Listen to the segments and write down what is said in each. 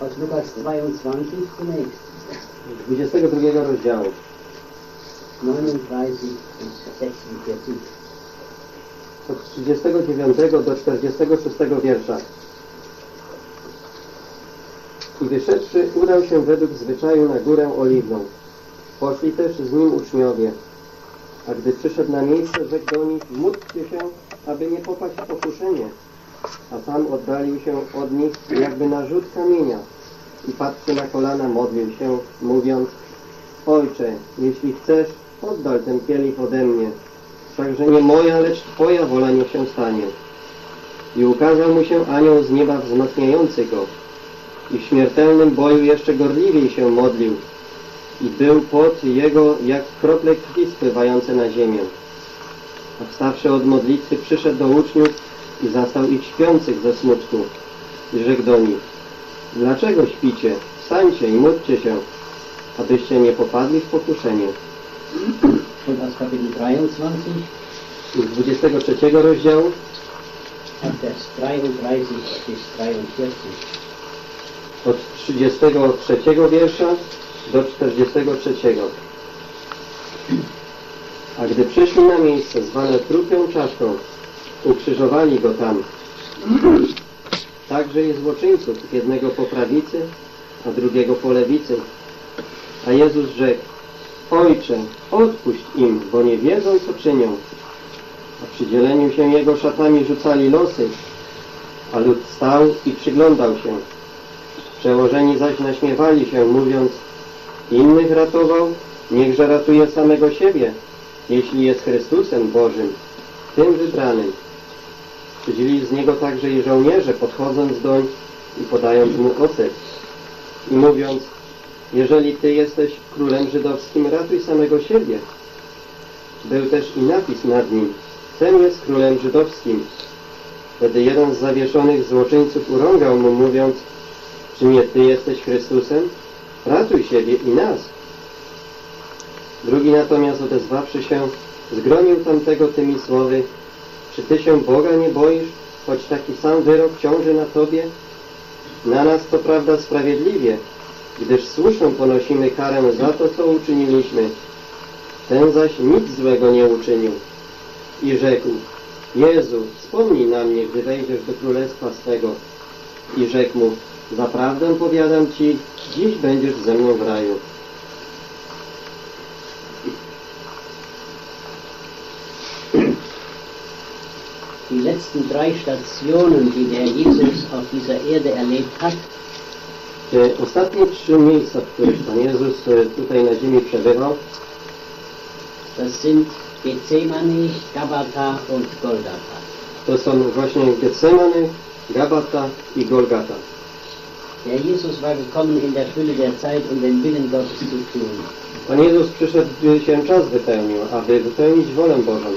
aus Lukas 22 zunächst, 22 rozdziału, 39 bis 46. od 39 do 46 wiersza. I wyszedłszy, udał się według zwyczaju na górę Oliwną. Poszli też z nim uczniowie. A gdy przyszedł na miejsce, rzekł do nich, módlcie się, aby nie popaść w pokuszenie. A sam oddalił się od nich, jakby na rzut kamienia. I patrzy na kolana, modlił się, mówiąc, Ojcze, jeśli chcesz, oddal ten kielich ode mnie. Wszakże nie moja, lecz Twoja wola niech się stanie. I ukazał mu się anioł z nieba wzmacniający go. I w śmiertelnym boju jeszcze gorliwiej się modlił. I był pot jego jak krople krwi spływające na ziemię. A wstawszy od modlitwy przyszedł do uczniów i zastał ich śpiących ze smutku. I rzekł do nich, dlaczego śpicie? Wstańcie i módlcie się, abyście nie popadli w pokuszenie. Aus Kapitel 23, Z 23 rozdziału ab Vers 33 bis 43. od 33 wiersza do 43. A gdy przyszli na miejsce zwane trupią czaszką, ukrzyżowali go tam. Także i złoczyńców, jednego po prawicy, a drugiego po lewicy. A Jezus rzekł, Ojcze, odpuść im, bo nie wiedzą, co czynią. A przy dzieleniu się Jego szatami rzucali losy, a lud stał i przyglądał się. Przełożeni zaś naśmiewali się, mówiąc, innych ratował, niechże ratuje samego siebie, jeśli jest Chrystusem Bożym, tym wybranym. Szydzili z niego także i żołnierze, podchodząc doń i podając mu ocet i mówiąc, jeżeli Ty jesteś królem żydowskim, ratuj samego siebie. Był też i napis nad nim, ten jest królem żydowskim. Wtedy jeden z zawieszonych złoczyńców urągał mu, mówiąc, czy nie Ty jesteś Chrystusem? Ratuj siebie i nas. Drugi natomiast odezwawszy się, zgromił tamtego tymi słowy, czy Ty się Boga nie boisz, choć taki sam wyrok ciąży na Tobie? Na nas to prawda sprawiedliwie, gdyż słuszną ponosimy karę za to, co uczyniliśmy. Ten zaś nic złego nie uczynił. I rzekł, Jezu, wspomnij na mnie, gdy wejdziesz do królestwa swego. I rzekł mu, zaprawdę powiadam Ci, dziś będziesz ze mną w raju. Die letzten drei Stationen, die der Jesus auf dieser Erde erlebt hat, Te ostatnie trzy miejsca, w których Pan Jezus e, tutaj na ziemi przebywał, das sind Gethsemane, Gabata und Golgatha. to są właśnie Getsemany, Gabata i Golgata. Der Jesus war gekommen in der Fülle der Zeit, um den Willen Gottes zu tun. Pan Jezus przyszedł, gdy się czas wypełnił, aby wypełnić wolę Bożą.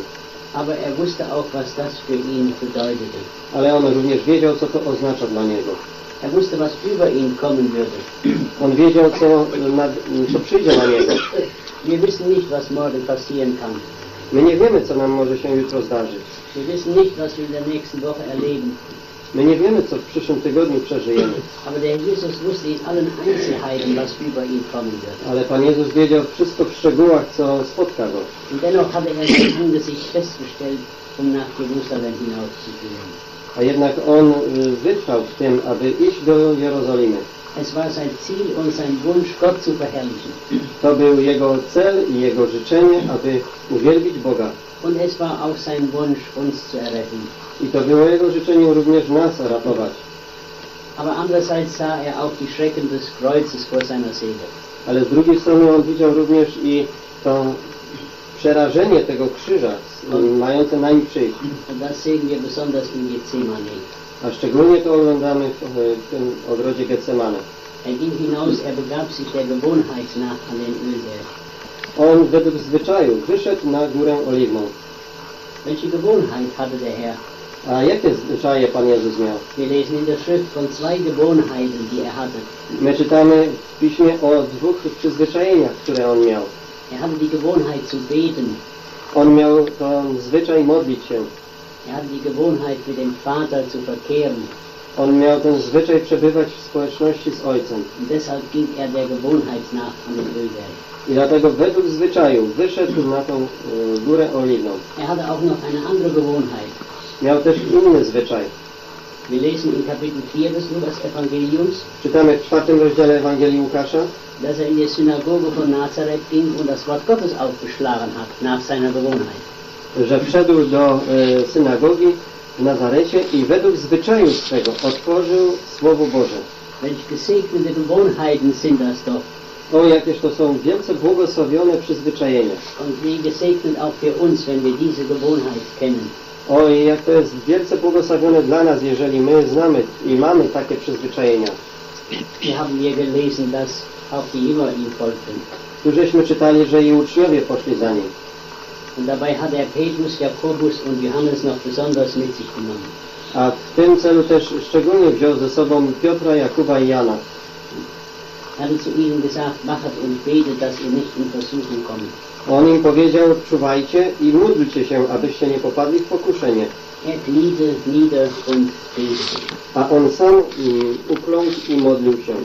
Aber er wusste auch, was das für ihn bedeutete. Ale on również wiedział, co to oznacza dla Niego. Er wusste, was über ihn kommen würde. On wiedział, co, nad, co przyjdzie na Niego. Wir wissen nicht, was morgen passieren kann. My nie wiemy, co nam może się jutro zdarzyć. Wir wissen nicht, was wir in der nächsten Woche erleben. My nie wiemy, co w przyszłym tygodniu przeżyjemy. Ale Pan Jezus wiedział wszystko w szczegółach, co spotka Go. Er um. A jednak On y, wytrwał w tym, aby iść do Jerozolimy. To był Jego cel i Jego życzenie, aby uwielbić Boga. Und es war auch sein Wunsch, uns zu erretten. I to było Jego życzenie również nas ratować. Aber andererseits sah er auch die Schrecken des Kreuzes vor seiner Seele. Ale z drugiej strony On widział również i to przerażenie tego krzyża, mające na nim przyjść. Das sehen wir besonders in Gethsemane. A szczególnie to oglądamy w, w tym ogrodzie Getsemane. Er ging hinaus, er begab sich der Gewohnheit nach an den Ölberg. On według zwyczaju wyszedł na górę Oliwną. Welche Gewohnheit hatte der Herr? A jakie zwyczaje Pan Jezus miał? Wir lesen in der Schrift von zwei Gewohnheiten, die er hatte. My czytamy w Piśmie o dwóch przyzwyczajeniach, które On miał. Er hatte die Gewohnheit zu beten. On miał to zwyczaj modlić się. Er hatte die Gewohnheit, mit dem Vater zu verkehren. On miał ten zwyczaj przebywać w społeczności z ojcem. Und deshalb ging er der Gewohnheit nach an den Ölberg. I dlatego według zwyczaju wyszedł na tą y, górę oliwną. Er hatte auch noch eine andere Gewohnheit. Miał też inny zwyczaj. Wir lesen in Kapitel 4 des Lukas-Evangeliums, Czytamy w czwartym rozdziale Ewangelii Łukasza, dass er in die Synagoge von Nazareth ging und das Wort Gottes aufgeschlagen hat, nach seiner Gewohnheit. że wszedł do y, synagogi w Nazarecie i według zwyczaju swego otworzył Słowo Boże. Welch gesegnete Gewohnheiten sind das doch. O, jakież to są wielce błogosławione przyzwyczajenia. Und wie gesegnet auch für uns, wenn wir diese Gewohnheit kennen. O, i jak to jest wielce błogosławione dla nas, jeżeli my znamy i mamy takie przyzwyczajenia. Haben wir gelesen, dass auch die Jünger ihm folgten. Tu żeśmy czytali, że i uczniowie poszli za nim. Und dabei hat er Petrus, Jakobus und Johannes noch besonders mit sich genommen. A w tym celu też szczególnie wziął ze sobą Piotra, Jakuba i Jana. Er hatte zu ihnen gesagt, wachet und betet, dass ihr nicht in Versuchung kommt. On im powiedział, czuwajcie i módlcie się, abyście nie popadli w pokuszenie. Er kniete nieder und betete. A on sam ukląkł i modlił się.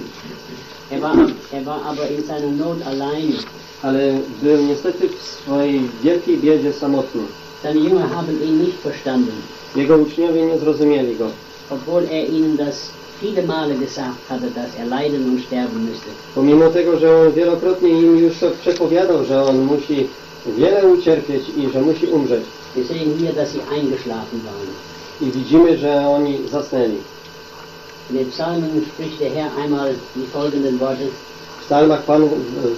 Er war, er war aber in seiner Not alleine. Ale był niestety w swojej wielkiej biedzie samotny. Seine Jünger haben ihn nicht verstanden, Jego uczniowie nie zrozumieli go. Obwohl er ihnen das viele Male gesagt hatte, dass er leiden und sterben müsste. Pomimo tego, że on wielokrotnie im już przepowiadał, że on musi wiele ucierpieć i że musi umrzeć. Wir sehen hier, dass sie eingeschlafen waren. I widzimy, że oni zasnęli. In den Psalmen spricht der Herr einmal die folgenden Worte. Psalmach Pan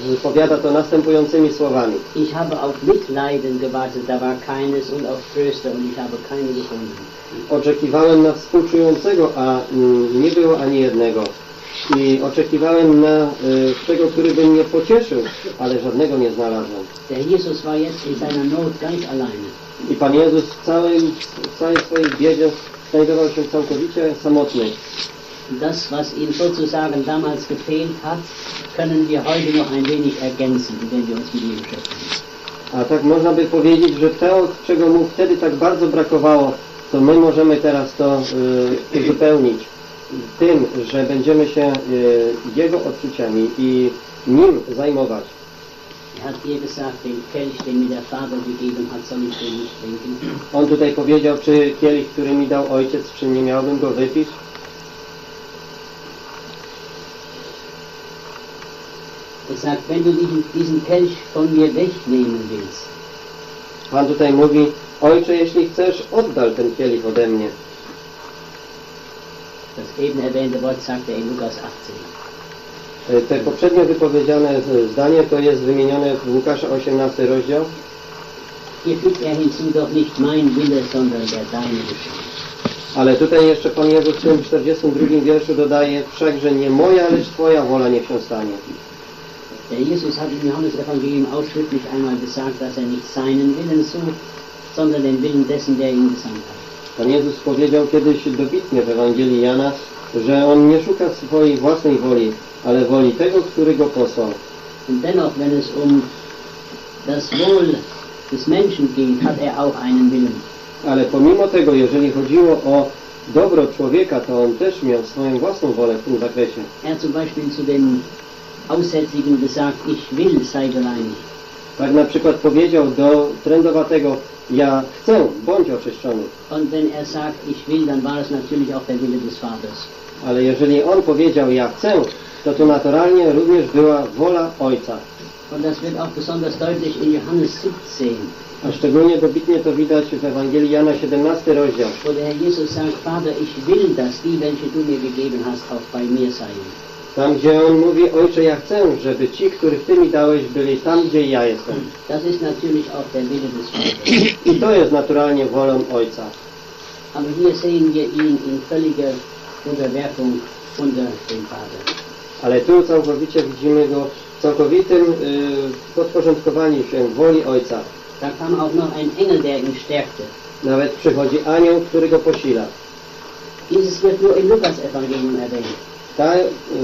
wypowiada to następującymi słowami. Ich habe auf Mitleiden gewartet, da war keines, und auf Tröster, und ich habe gefunden. Oczekiwałem na współczującego, a mm, nie było ani jednego. I oczekiwałem na y, tego, który by mnie pocieszył, ale żadnego nie znalazłem. Der Jesus war jetzt in seiner Not ganz alleine. I Pan Jezus w całej, w całej swojej biedzie znajdował się całkowicie samotny. Das, was ihm sozusagen damals gefehlt hat, können wir heute noch ein wenig ergänzen, wenn wir uns mit ihm beschäftigen. A tak można by powiedzieć, że to, czego mu wtedy tak bardzo brakowało, to my możemy teraz to y, uzupełnić tym, że będziemy się y, jego odczuciami i nim zajmować. Er. On tutaj powiedział, czy kielich, który mi dał ojciec, czy nie miałbym go wypić? Sagt, wenn du diesen, diesen Kelch von mir wegnehmen willst, Pan tutaj mówi, ojcze, jeśli chcesz, oddal ten kielich ode mnie. das eben erwähnte Wort sagt er in Lukas 18. Y, Te poprzednio wypowiedziane zdanie to jest wymienione w Łukasza 18 rozdział. Hier fügt er hinzu doch nicht mein Wille, sondern der deine geschehe. Ale tutaj jeszcze Pan Jezus w tym 42 wierszu dodaje, wszakże nie moja, lecz Twoja wola niech się stanie. Der Jesus hat im Johannesevangelium ausdrücklich einmal gesagt, dass er nicht seinen Willen sucht, sondern den Willen dessen, der ihn gesandt hat. Pan Jezus powiedział kiedyś dobitnie w Ewangelii Jana, że On nie szuka swojej własnej woli, ale woli tego, który Go posłał. Und dennoch, wenn es um das Wohl des Menschen ging, hat er auch einen Willen. Ale pomimo tego, jeżeli chodziło o dobro człowieka, to On też miał swoją własną wolę w tym zakresie. Er zum Beispiel zu dem Aussätzigen gesagt, ich will, sei bereinigt. Tak na przykład powiedział do trędowatego, ja chcę, bądź oczyszczony. Und wenn er sagt, ich will, dann war es natürlich auch der Wille des Vaters. Ale jeżeli on powiedział ja chcę, to to naturalnie również była wola Ojca. Und das wird auch besonders deutlich in Johannes 17, A szczególnie dobitnie to widać w Ewangelii Jana 17 rozdział, wo der Herr Jesus sagt, Vater, ich will, dass die, welche du mir gegeben hast, auch bei mir seien. Tam gdzie on mówi, Ojcze ja chcę, żeby ci, których Ty mi dałeś, byli tam, gdzie ja jestem. Das ist natürlich auch der Wille des Vaters. I to jest naturalnie wolą Ojca. Aber hier sehen wir ihn in völliger Unterwerfung unter Vater. Ale tu całkowicie widzimy go w całkowitym y, podporządkowaniu się woli Ojca. Da kam auch noch ein Engel, der ihn stärkte. Nawet przychodzi anioł, który go posila. Dieses wird nur im Lukas-Evangelium erwähnt. Ta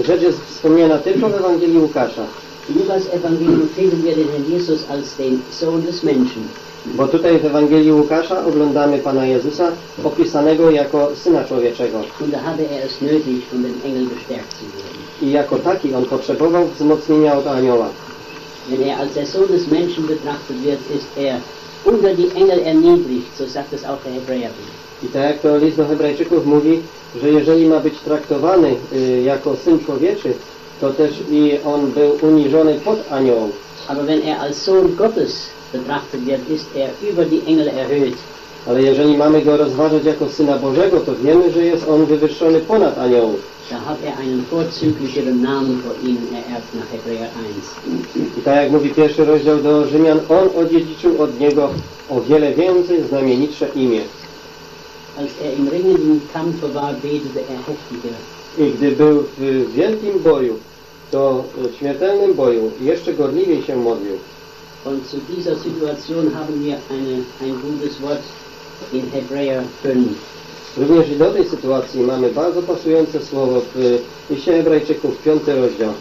rzecz jest wspomniana tylko w Ewangelii Łukasza. Im Lukas-Evangelium finden wir den Herrn Jesus als den Sohn des Menschen. Bo tutaj w Ewangelii Łukasza oglądamy Pana Jezusa opisanego jako Syna Człowieczego. Und da hatte er es nötig, von den Engeln gestärkt zu werden. I jako taki on potrzebował wzmocnienia od anioła. Wenn er als der Sohn des Menschen betrachtet wird, ist er unter die Engel erniedrigt, so sagt es auch der Hebräerbrief. I tak jak to list do Hebrajczyków mówi, że jeżeli ma być traktowany y, jako Syn Człowieczy, to też i on był uniżony pod aniołów. Aber wenn er als Sohn Gottes betrachtet wird, ist er über die Engel erhöht. Ale jeżeli mamy go rozważać jako Syna Bożego, to wiemy, że jest on wywyższony ponad aniołów. Da hat er einen vorzüglicheren Namen vor ihnen ererbt nach Hebräer 1. I tak jak mówi pierwszy rozdział do Rzymian, on odziedziczył od niego o wiele więcej znamienitsze imię. Als er im ringenden Kampfe war, betete er heftiger. I gdy był w wielkim boju, to w śmiertelnym boju jeszcze gorliwiej się modlił. Und zu dieser Situation haben wir eine, ein gutes Wort in Hebräer 5. Również i do tej sytuacji mamy bardzo pasujące słowo w liście Hebrajczyków, piąty rozdział,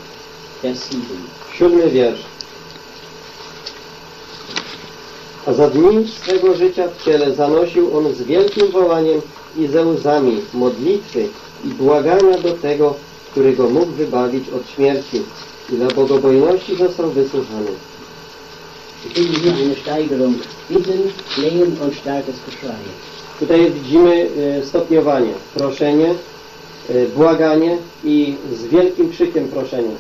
Vers 7. siódmy wiersz. A za dni swego życia w ciele zanosił on z wielkim wołaniem i ze łzami modlitwy i błagania do tego, który go mógł wybawić od śmierci i dla bogobojności został wysłuchany. Tutaj widzimy e, stopniowanie, proszenie, e, błaganie i z wielkim krzykiem proszenie.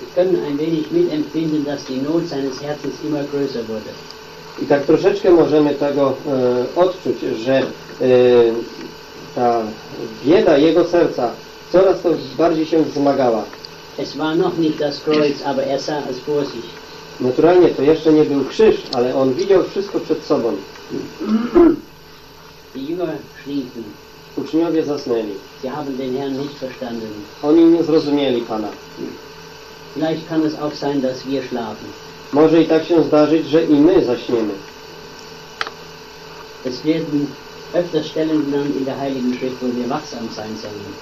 Wir können ein wenig mitempfinden, dass die Not seines Herzens immer größer wurde. I tak troszeczkę możemy tego e, odczuć, że e, ta bieda jego serca coraz to bardziej się wzmagała. Es war noch nicht das Kreuz, aber er sah es vor sich. Naturalnie to jeszcze nie był krzyż, ale on widział wszystko przed sobą. Die Jünger schliefen. Uczniowie zasnęli. Sie haben den Herrn nicht verstanden. Oni nie zrozumieli Pana. Vielleicht kann es auch sein, dass wir schlafen. Może i tak się zdarzyć, że i my zaśniemy. Es werden öfters Stellen genannt in der Heiligen Schrift, wo wir wachsam sein sollen.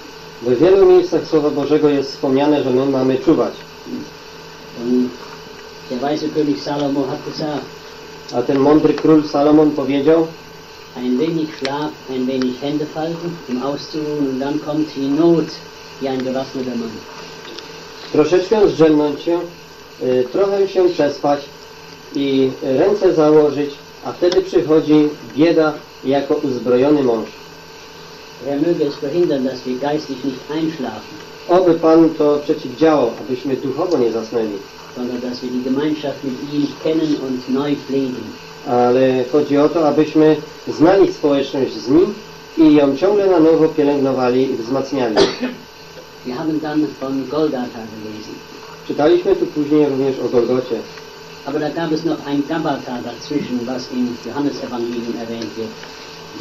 W wielu miejscach Słowa Bożego jest wspomniane, że my mamy czuwać. Und der weise König Salomo hat gesagt, A ten mądry król Salomon powiedział, ein wenig Schlaf, ein wenig Hände falten, um auszuruhen, und dann kommt die Not wie ein gewaffneter Mann. troszeczkę zdrzemnąć się, trochę się przespać i ręce założyć, a wtedy przychodzi bieda jako uzbrojony mąż. Er möge es verhindern, dass wir geistlich nicht einschlafen, Oby Pan to przeciwdziałał, abyśmy duchowo nie zasnęli, sondern dass wir die Gemeinschaft mit ihm kennen und neu pflegen. ale chodzi o to, abyśmy znali społeczność z Nim i ją ciągle na nowo pielęgnowali i wzmacniali. Wir haben dann von Golgatha gelesen. Czytaliśmy tu później również o Golgocie, Aber da gab es noch ein Gabata dazwischen, was im Johannesevangelium erwähnt wird.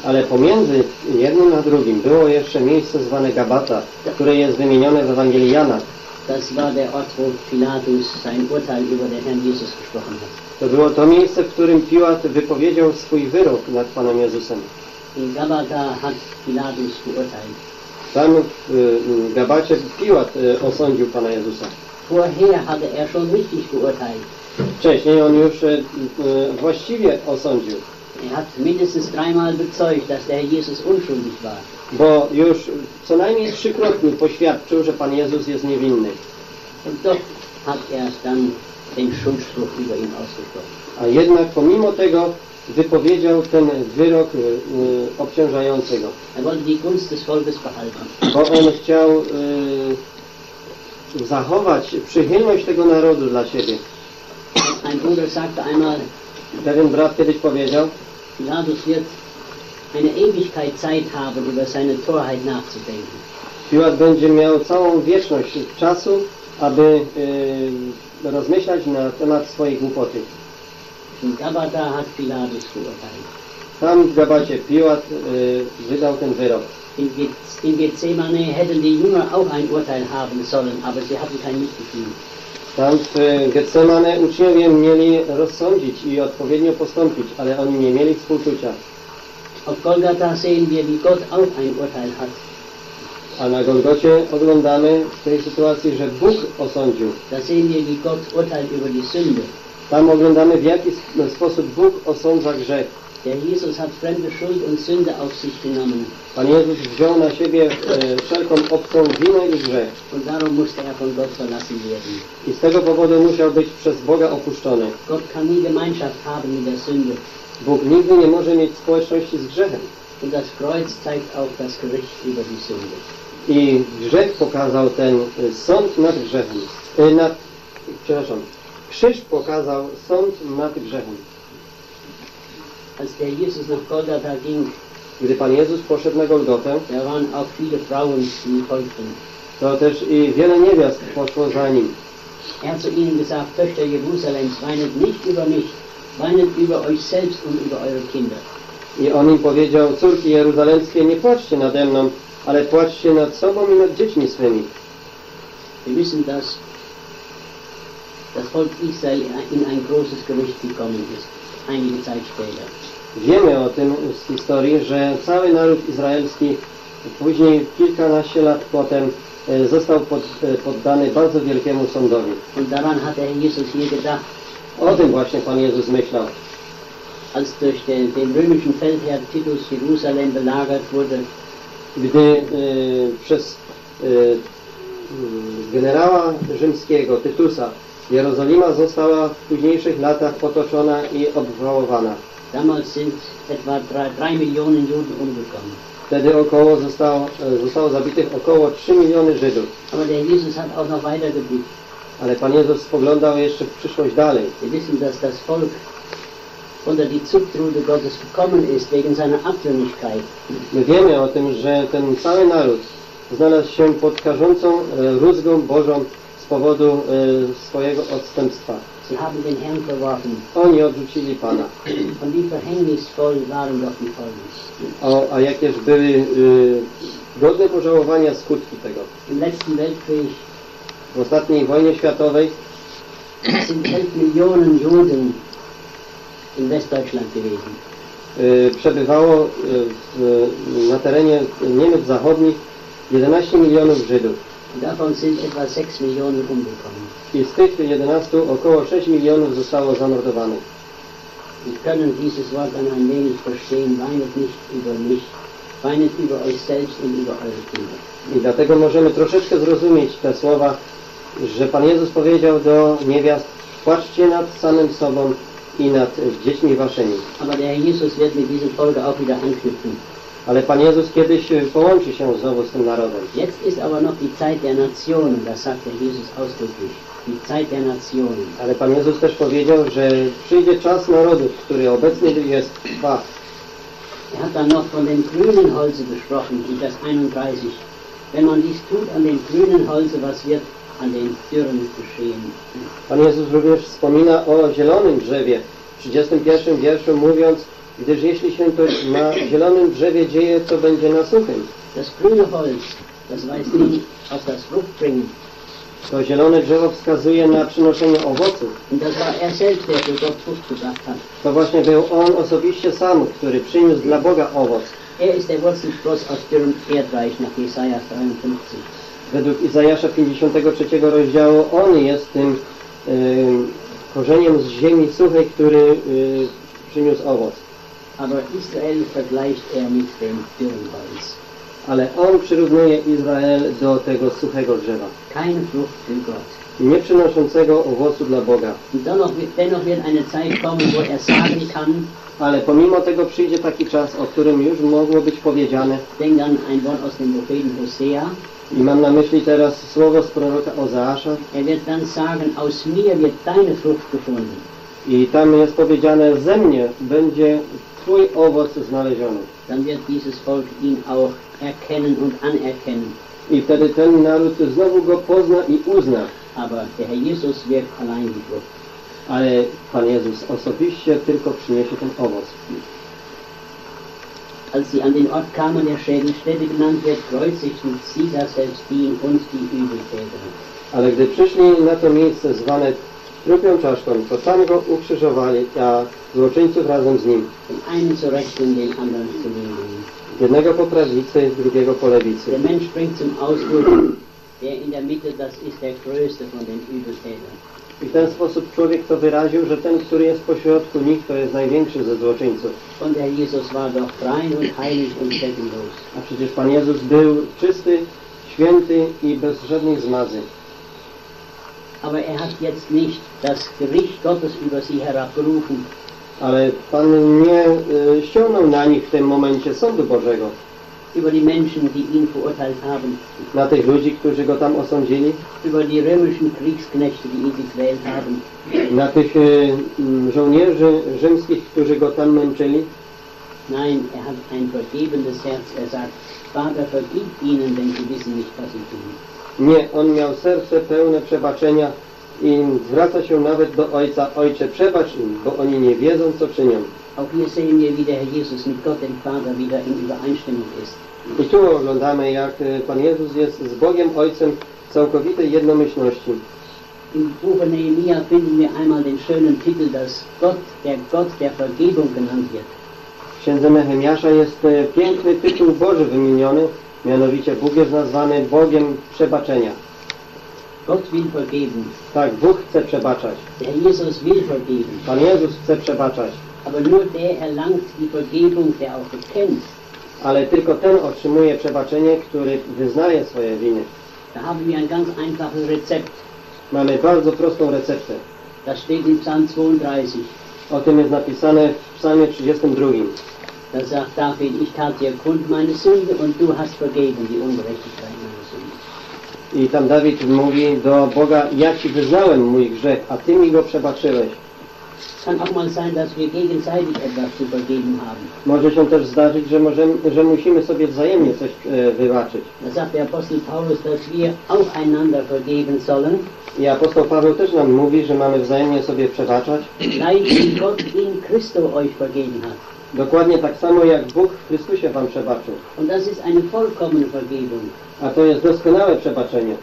ale pomiędzy jednym a drugim było jeszcze miejsce zwane Gabata, które jest wymienione w Ewangelii Jana. Das war der Ort, wo Pilatus sein Urteil über den Herrn Jesus gesprochen hat. To było to miejsce, w którym Piłat wypowiedział swój wyrok nad Panem Jezusem. In Gabata hat Pilatus geurteilt. Tam w y, Gabacie Piłat y, osądził Pana Jezusa. Vorher hatte er schon richtig geurteilt. Wcześniej on już y, y, właściwie osądził, Er hat mindestens dreimal bezeugt, dass der Jesus unschuldig war. bo już co najmniej trzykrotnie poświadczył, że Pan Jezus jest niewinny. Und doch hat er dann den Schuldspruch über ihn ausgesprochen. A jednak pomimo tego wypowiedział ten wyrok y, y, obciążający go. Er wollte die Gunst des Volkes behalten. bo on chciał y, zachować przychylność tego narodu dla siebie. Ein Bruder sagte einmal, Pewien brat kiedyś powiedział, Pilatus wird eine Ewigkeit Zeit haben, über seine Torheit nachzudenken. Piłat będzie miał całą wieczność czasu, aby y, rozmyślać na temat swojej głupoty. Gabata hat Pilatus. Tam w Gabacie Piłat y, wydał ten wyrok. In, Ge in Gethsemane hätten die Jünger auch ein Urteil haben sollen, aber sie hatten kein Mitgefühl. Tam w y, Getsemane uczniowie mieli rozsądzić i odpowiednio postąpić, ale oni nie mieli współczucia. Auf Golgatha sehen wir, wie Gott auch ein Urteil hat. A na Golgocie oglądamy w tej sytuacji, że Bóg osądził. Da sehen wir, wie Gott urteilt über die Sünde. Tam oglądamy w jaki sp- sposób Bóg osądza grzech. Pan Jezus wziął na siebie e, wszelką obcą winę i grzech. Er. I z tego powodu musiał być przez Boga opuszczony. Bóg nigdy nie może mieć społeczności z grzechem. I grzech pokazał ten e, sąd nad grzechem. E, nad, przepraszam, krzyż pokazał sąd nad grzechem. Als der Jesus nach Golgatha ging, Gdy Pan Jezus poszedł na Golgotę, da waren auch viele Frauen, die folgten. to też i wiele niewiast poszło za nim. Er hat zu ihnen gesagt, Töchter Jerusalems, weinet nicht über mich, weinet über euch selbst und über eure Kinder. I on im powiedział, córki jeruzalemskie, nie płaczcie nade mną, ale płaczcie nad sobą i nad dziećmi swymi. Wir wissen, dass das Volk Israel in ein großes Gericht gekommen ist, einige Zeit später. Wiemy o tym z historii, że cały naród izraelski później, kilkanaście lat potem, e, został pod, e, poddany bardzo wielkiemu sądowi. O tym właśnie Pan Jezus myślał. als durch den, den römischen Feldherr Titus Jerusalem belagert wurde, Gdy e, przez e, mm, generała rzymskiego, Tytusa, Jerozolima została w późniejszych latach potoczona i obwałowana. Damals sind etwa drei, drei Millionen Juden umgekommen. Wtedy około zostało, e, zostało zabitych około 3 miliony Żydów. Aber der Jesus hat auch noch weiter geblickt. Ale Pan Jezus spoglądał jeszcze w przyszłość dalej. Wir wissen, dass das Volk unter die Zuchtrude Gottes gekommen ist wegen seiner Abtrünnigkeit. My wiemy o tym, że ten cały naród znalazł się pod karzącą e, rózgą Bożą z powodu e, swojego odstępstwa. Sie haben den Herrn verworfen. Oni odrzucili Pana. Und wie verhängnisvoll waren doch die Folgen. O, a jakież były e, godne pożałowania skutki tego. Im letzten Weltkrieg W ostatniej wojnie światowej sind 11 Millionen Juden in Westdeutschland gewesen. e, przebywało e, w, na terenie Niemiec Zachodnich 11 milionów Żydów. Davon sind etwa 6 Millionen umgekommen. I z tych 11 około 6 milionów zostało zamordowanych. Wir können dieses Wort dann ein wenig verstehen. Weinet nicht über mich, weinet über euch selbst und über eure Kinder. I dlatego możemy troszeczkę zrozumieć te słowa, że Pan Jezus powiedział do niewiast, płaczcie nad samym sobą i nad dziećmi waszymi. Aber der Herr Jesus wird mit diesem Volke auch wieder anknüpfen. Ale Pan Jezus kiedyś e, połączy się znowu z tym narodem. Jetzt ist aber noch die Zeit der Nationen, das sagt der Jesus ausdrücklich. Die Zeit der Nationen. Ale Pan Jezus też powiedział, że przyjdzie czas narodów, który obecnie jest trwa. Er hat dann noch von dem grünen Holze gesprochen, in Vers 31. Wenn man dies tut an dem grünen Holze, was wird an den Dürren geschehen? Pan Jezus również wspomina o zielonym drzewie w 31 wierszu mówiąc, gdyż jeśli się to na zielonym drzewie dzieje, to będzie na suchym. Das grüne Holz, das weist hin auf das Fruchtbringen. To zielone drzewo wskazuje na przynoszenie owoców. Gebracht hat. To właśnie był On osobiście sam, który przyniósł dla Boga owoc. Ist der Wurzelspross aus dürrem Erdreich nach Jesaja 53. Według Izajasza 53 rozdziału On jest tym ym, korzeniem z ziemi suchej, który y, przyniósł owoc. Aber Israel vergleicht er mit dem. Ale On przyrównuje Izrael do tego suchego drzewa, Keine Frucht für Gott. nie przynoszącego owocu dla Boga. Ale pomimo tego przyjdzie taki czas, o którym już mogło być powiedziane i mam na myśli teraz słowo z proroka Ozeasza er wird dann sagen, aus mir wird deine Frucht gefunden. i tam jest powiedziane ze mnie będzie Twój owoc znaleziony. Dann wird dieses Volk ihn auch erkennen und anerkennen. I wtedy ten naród znowu go pozna i uzna. Aber der Herr Jesus wirkt allein die Frucht. Ale Pan Jezus osobiście tylko przyniesie ten owoc. Als sie an den Ort kamen, der Schädelstätte genannt wird, kreuzigten sie da selbst ihn und die Übeltäter. Ale gdy przyszli na to miejsce zwane trupią czaszką, to tam go ukrzyżowali, a złoczyńców razem z nim. Jednego po prawicy, drugiego po lewicy. Der Mensch bringt zum Ausdruck, der in der Mitte, das ist der größte von den Übeltätern. I w ten sposób człowiek to wyraził, że ten, który jest pośrodku nich, to jest największy ze złoczyńców. A przecież Pan Jezus był czysty, święty i bez żadnej zmazy. Aber er hat jetzt nicht das Gericht Gottes über sie herabgerufen, Ale Pan nie e, ściągnął na nich w tym momencie sądu Bożego. über die Menschen, die ihn verurteilt haben, Na tych ludzi, którzy go tam osądzili, über die römischen Kriegsknechte, die ihn gequält haben, na tych m, żołnierzy rzymskich, którzy go tam męczyli. Nein, er hat ein vergebendes Herz. Er sagt, Vater, vergib ihnen, denn sie wissen nicht, was sie tun. Nie, on miał serce pełne przebaczenia i zwraca się nawet do Ojca, Ojcze, przebacz im, bo oni nie wiedzą, co czynią. Auch hier sehen wir, wie der Herr Jesus mit Gott, dem Vater, wieder in Übereinstimmung ist. I tu oglądamy, jak e, Pan Jezus jest z Bogiem Ojcem w całkowitej jednomyślności. Im Buche Nehemia finden wir einmal den schönen Titel, dass Gott, der Gott der Vergebung genannt wird. W księdze Nehemiasza jest e, piękny tytuł Boży wymieniony, mianowicie Bóg jest nazwany Bogiem przebaczenia. Gott will vergeben. Tak, Bóg chce przebaczać. Der Jesus will vergeben. Pan Jezus chce przebaczać, Aber nur der erlangt die Vergebung, der auch bekennt. ale tylko ten otrzymuje przebaczenie, który wyznaje swoje winy. Da haben wir ein ganz einfaches Rezept. Mamy bardzo prostą receptę. Das steht in Psalm 32. O tym jest napisane w psalmie 32. Da sagt David, ich tat dir kund meine Sünde und du hast vergeben die Ungerechtigkeit meiner Sünde. I tam Dawid mówi do Boga, ja Ci wyznałem mój grzech, a Ty mi go przebaczyłeś. Kann auch mal sein, dass wir gegenseitig etwas zu vergeben haben. Może się też zdarzyć, że, możemy, że musimy sobie wzajemnie coś e, wybaczyć. Da sagt der Apostel Paulus, dass wir auch einander vergeben sollen, I apostoł Paweł też nam mówi, że mamy wzajemnie sobie przebaczać. gleich wie Gott in Christo euch vergeben hat. Dokładnie tak samo jak Bóg w Chrystusie Wam przebaczył. Und das ist eine vollkommene Vergebung. A to jest doskonałe przebaczenie.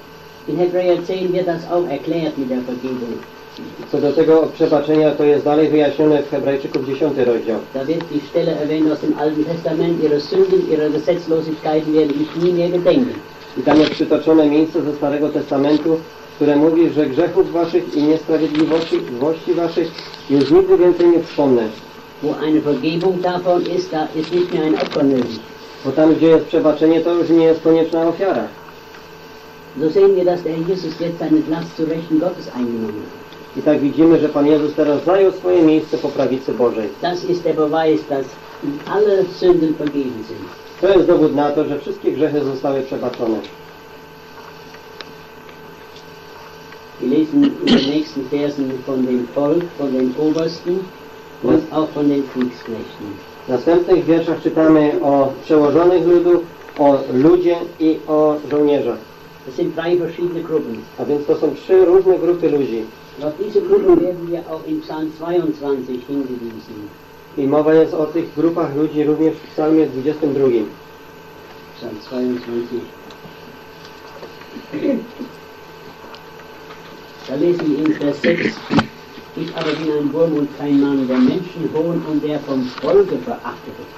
In Hebräer 10 wird das auch erklärt mit der Vergebung. Co do tego przebaczenia, to jest dalej wyjaśnione w Hebrajczyków 10 rozdział. Da wird die Stelle erwähnt aus dem Alten Testament, ihre Sünden, ihre Gesetzlosigkeiten werde ich nie mehr gedenken. I tam jest przytoczone miejsce ze Starego Testamentu, które mówi, że grzechów Waszych i niesprawiedliwości wości Waszych już nigdy więcej nie wspomnę. Wo eine Vergebung davon ist, da ist nicht mehr ein Opfer nötig. Bo tam, gdzie jest przebaczenie, to już nie jest konieczna ofiara. So sehen wir, dass der Jesus jetzt seinen Platz zu Rechten Gottes eingenommen hat. I tak widzimy, że Pan Jezus teraz zajął swoje miejsce po prawicy Bożej. Das ist der Beweis, dass alle Sünden vergeben sind. To jest dowód na to, że wszystkie grzechy zostały przebaczone. Wir lesen in den nächsten Versen von dem Volk, von den Obersten und auch von den Kriegsknechten. W następnych wierszach czytamy o przełożonych ludu, o ludzie i o żołnierzach. Das sind drei verschiedene Gruppen. A więc to są trzy różne grupy ludzi. Auf diese Gruppen werden wir auch in Psalm 22 hingewiesen. I mowa jest o tych grupach ludzi również w psalmie 22. Psalm 22. Da lesen wir in Vers 6. Ich aber bin ein Wurm und kein Mann, der Menschen hohn und der vom Volke verachtet wird.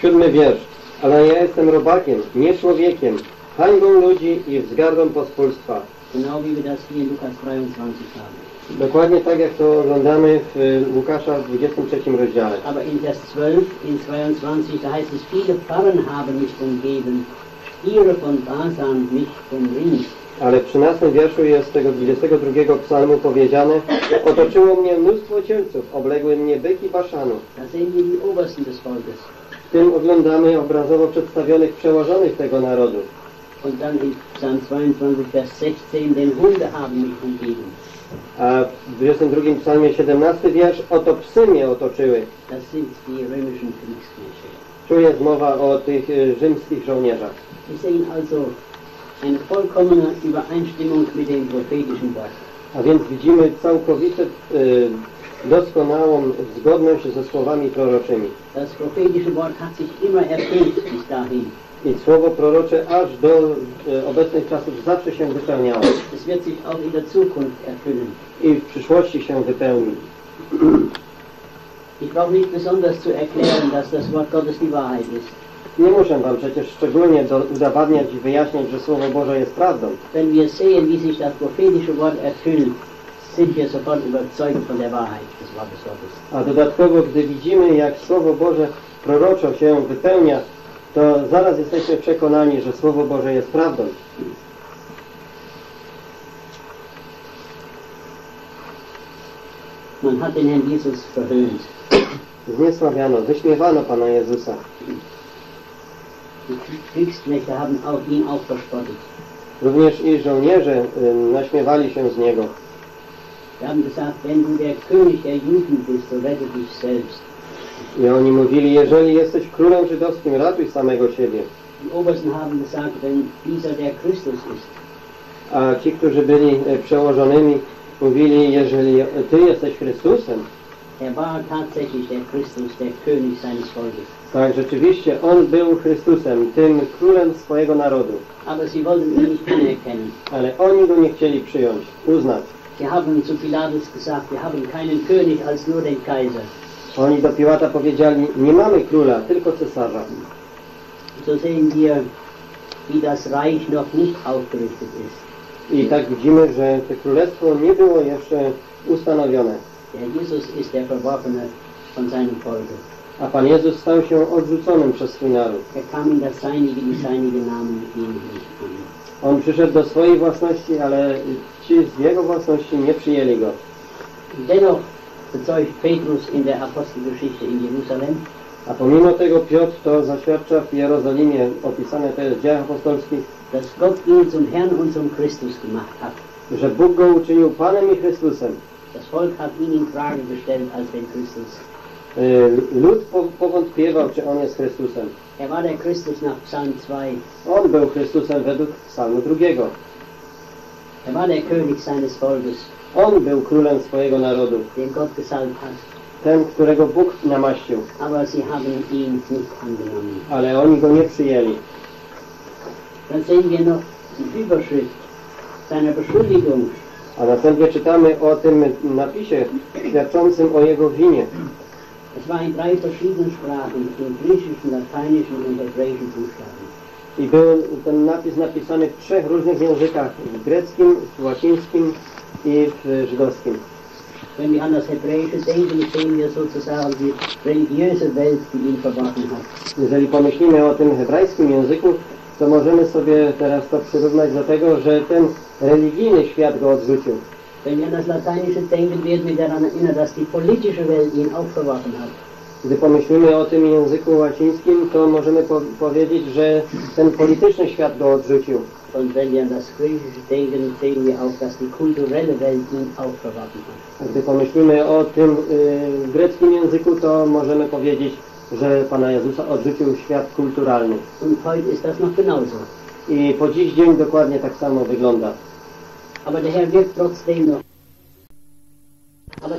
Siódmy wiersz. Ale ja jestem robakiem, nie człowiekiem, hańbą ludzi i wzgardą pospólstwa. Genau wie wir das hier in Lukas 23 haben. Dokładnie tak jak to oglądamy w y, Łukasza w 23 rozdziale. Aber in Vers 12, in 22, da heißt es, viele Pfarren haben mich umgeben, Stiere von Basan mich umringt. Ale w 13 wierszu jest tego 22 psalmu powiedziane Otoczyło mnie mnóstwo cielców, obległy mnie byki Volkes. W tym oglądamy obrazowo przedstawionych przełożonych tego narodu. Und dann in Psalm 22, Vers 16, denn Hunde haben mich umgeben. A w 22 psalmie 17 wiersz Oto psy mnie otoczyły. Das sind die römischen Kriegsknechte. Tu jest mowa o tych y, rzymskich żołnierzach. Wir sehen also eine vollkommene Übereinstimmung mit dem prophetischen Wort. A więc widzimy całkowitą, y, doskonałą zgodność ze słowami proroczymi. Das prophetische Wort hat sich immer erfüllt bis dahin. I słowo prorocze aż do y, obecnych czasów zawsze się wypełniało. Es wird sich auch in der Zukunft erfüllen. I w przyszłości się wypełni. Ich brauche nicht besonders zu erklären, dass das Wort Gottes die Wahrheit ist. Nie muszę Wam przecież szczególnie do, udowadniać i wyjaśniać, że Słowo Boże jest prawdą. Wenn wir sehen, wie sich das prophetische Wort erfüllt, sind wir sofort überzeugt von der Wahrheit des Wortes Gottes. A dodatkowo, gdy widzimy, jak Słowo Boże proroczo się wypełnia, to zaraz jesteśmy przekonani, że Słowo Boże jest prawdą. Man hat den Herrn Jesus verhöhnt. Zniesławiano, wyśmiewano Pana Jezusa. Die Kriegsknechte haben auch ihn auch verspottet. Również i żołnierze y, naśmiewali się z Niego. Sie haben gesagt, wenn du der König der Juden bist, so rette dich selbst. I oni mówili, jeżeli jesteś królem żydowskim, ratuj samego siebie. Die Obersten haben gesagt, wenn dieser der Christus ist, A ci, którzy byli e, przełożonymi, mówili, jeżeli Ty jesteś Chrystusem, er war tatsächlich der Christus, der König seines Volkes. Tak, rzeczywiście On był Chrystusem, tym królem swojego narodu. Ale oni Go nie chcieli przyjąć, uznać. Haben zu Pilatus gesagt, wir haben keinen König als nur den Kaiser. Oni do Piłata powiedzieli, nie mamy króla, tylko cesarza. So sehen wir, wie das Reich noch nicht aufgerichtet ist. I tak widzimy, że to królestwo nie było jeszcze ustanowione. Der Jesus ist der Verworfene von seinem Volke. A Pan Jezus stał się odrzuconym przez swój naród. On przyszedł do swojej własności, ale ci z jego własności nie przyjęli go. Dennoch bezeugt Petrus in der Apostelgeschichte in Jerusalem, A pomimo tego Piotr to zaświadcza w Jerozolimie, opisane to jest w dziejach apostolskich, dass Gott ihn zum Herrn und zum Christus gemacht hat. że Bóg go uczynił Panem i Chrystusem. Das Volk hat ihn in Frage gestellt als den Christus. Y, Lud po, powątpiewał, czy on jest Chrystusem. Er war der Christus nach Psalm 2. On był Chrystusem według psalmu drugiego. Er war der König seines Volkes, On był królem swojego narodu, den Gott gesalbt hat. ten, którego Bóg namaścił, Aber sie haben ihn nicht angenommen. ale oni go nie przyjęli. Dann sehen wir noch die Überschrift seiner Beschuldigung. A następnie czytamy o tym napisie świadczącym o jego winie. Es war in drei verschiedenen Sprachen, im griechischen, lateinischen und hebräischen Buchstaben. I był ten napis napisany w trzech różnych językach, w greckim, w łacińskim i w żydowskim. Wenn wir an das Hebräische denken, sehen wir sozusagen die religiöse Welt, die ihn verworfen hat. Jeżeli pomyślimy o tym hebrajskim języku, to możemy sobie teraz to przyrównać do tego, że ten religijny świat go odrzucił. Wenn das Lateinische denken, die politische Welt ihn auch verworfen hat. Gdy pomyślimy o tym języku łacińskim, to możemy po powiedzieć, że ten polityczny świat go odrzucił. Und wenn wir an das Griechische denken, sehen wir auch, dass die kulturelle Welt ihn auch verworfen hat. A gdy pomyślimy o tym y, greckim języku, to możemy powiedzieć, że Pana Jezusa odrzucił świat kulturalny. Und heute ist das noch genauso. I po dziś dzień dokładnie tak samo wygląda. Aber der Herr wirkt trotzdem noch. Aber